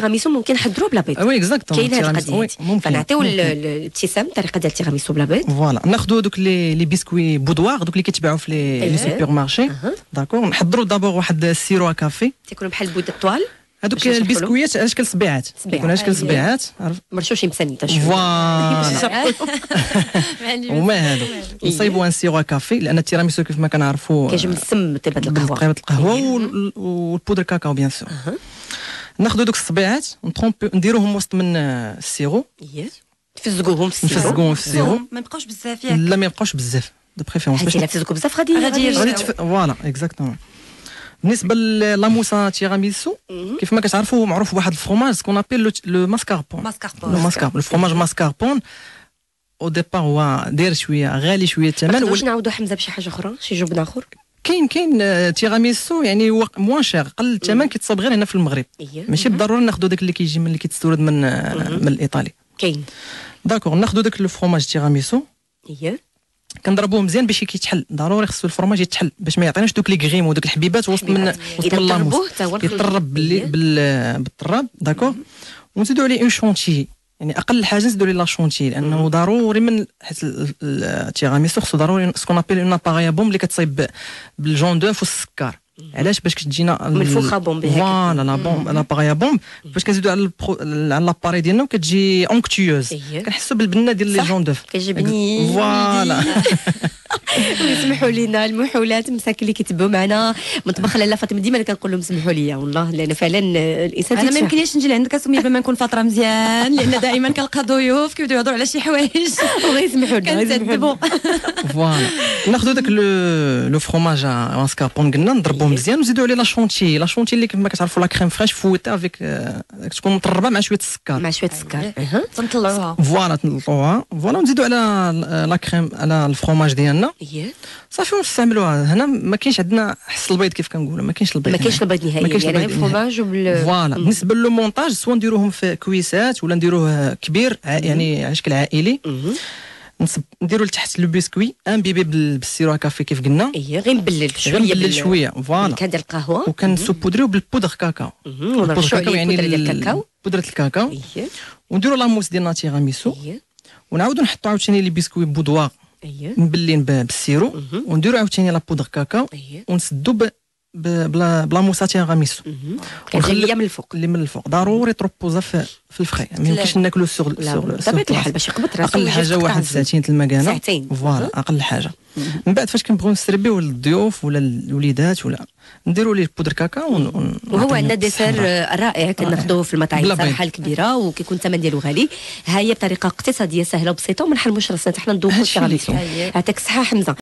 التيراميسو ممكن نحضروا بلا بيض oui exactement كاين هذه القضية. فنعطيو الابتسام الطريقة ديال التيراميسو بلا بيض voilà. ناخذوا دوك les les biscuits boudoirs دوك اللي كيتباعوا في les supermarchés. d'accord نحضروا d'abord واحد ال sirop café. تيكونوا بحال بود الطوال هذوك. البسكويات على شكل صبيعات. على شكل. صبيعات. مسنده شوية voilà. وما هادو. نصايبوا un sirop café لأن التيراميسو كيف ما كنعرفوا كيجي من السم طيبه القهوة. طيبه القهوة وال- وال poudre cacao bien sûr ناخذوا دوك الصبيعات نديروهم وسط من آه، ال sirop. تفزقوهم في ال sirop. نفزقوهم في ال sirop. ما يبقاوش بزاف ياك. لا ما يبقاوش بزاف de préférence حيت الا تفزقوا بزاف. غادي غادي. voilà exactement بالنسبة ل la mousse à tiramisu كيف ما كتعرفوا معروف بواحد ال fromage ce qu'on appelle le mascarpone mascarpone. le mascarpone au départ هو داير شوية غالي شوية الثمن واش نعاودوا حمزة بشي حاجة أخرى شي جبنه آخر؟ كاين كاين آه، تيراميسو يعني هو moins cher. قل الثمن كيتصاب غير هنا في المغرب. إيه ماشي بالضروره ناخذوا داك اللي كيجي من اللي كيتستورد من آه، من الايطالي كاين. d'accord ناخذوا داك ال fromage تيراميسو. إيه كنضربوه مزيان باش كيتحل. ضروري خصو الفرماج يتحل باش ما يعطيناش دوك les grains ودوك الحبيبات وسط من وسط من ال la mousse يطرب. بال بالطراب. d'accord ونزيدوا عليه une chantilly يعني أقل حاجة نزيدوا عليه la chantilly لأنه ضروري من حيت ال- ال- التيراميسو خصو ضروري ce qu'on appelle un appareil à bombe اللي كتصايب ب jaune d'œuf والسكر علاش؟ باش كتجينا من الفوخة bombe. voilà la bombe l'appareil à bombe. باش كنزيدوا على على l'appareil ديالنا وكتجي onctueuse. إيه. كنحسوا بالبنة ديال les. jaunes d'œufs كيجي بنين voilà. يسمحوا لنا المحولات مساكن اللي كيتبعوا معنا مطبخ لاله فاطمة ديما كنقول لهم سمحوا لي والله لأن فعلا الإنسان أنا ما. يمكنليش نجي لعندك أسمي بما نكون فتره مزيان لأن دائما كنلقى ضيوف كيبداو يهضروا على شي حوايج الله يسمحوا لنا كنتدبوا. voilà ناخذوا داك le le fromage mascarpone قلنا نضربوه مزيان ونزيدوا عليه la chantilly la chantilly اللي كما كتعرفوا la crème fraîche fouettée avec تكون مطربة مع شوية السكر. مع شوية السكر. أها. تنطلعوها. voilà تنطوها voilà ونزيدوا على la crème على الفروماج ديالنا. صافي ونستعملوها. هنا ما كاينش عندنا حس البيض كيف كنقولوا. ما كاينش البيض ما كاينش. البيض نهائيا. ما كاينش يعني وبال voilà. بالنسبة le montage soit نديروهم في كويسات ولا نديروه كبير يعني على شكل عائلي. نديروا لتحت le biscuit imbibé بال- بال sirop café كيف قلنا. إيه غير نبلل شوية نبلل شوية voilà. كان ديال القهوة. وكنسوبودريو بال poudre cacao. ال poudre cacao يعني ديال بودرة الكاكاو. إيه. ونديروا la mousse ديالنا تيراميسو إيه. ونعاودوا نحطوا عاوتاني les biscuits boudoirs مبلين ب- بال sirop. مهم. ونديروا عاوتاني la poudre cacao. ونسدوا ب- ب la ب la mousse à tiramisu مهم. ونخلي- كنخليها من الفوق. اللي من الفوق. ضروري تروبوزا في, في الفخي. ما يمكنش ناكلو سوغ سوغ بطبيعه الحال باش يقبط راسو أقل حاجة واحد. ساعتين المكانة. ساعتين. voilà أقل حاجة. من بعد فاش كنبغيو نسربيو للضيوف ولا الوليدات ولا نديروا ليه ون- ون- وهو عندنا dessert رائع كناخذوه في المطاعم. الصراحه الكبيرة وكيكون الثمن ديالو غالي. ها هي بطريقة اقتصادية سهلة وبسيطة وما نحرموش راسنا حتى حنا التيراميسو كاين. يعطيك الصحة حمزة.